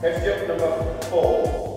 Heavy jump number four.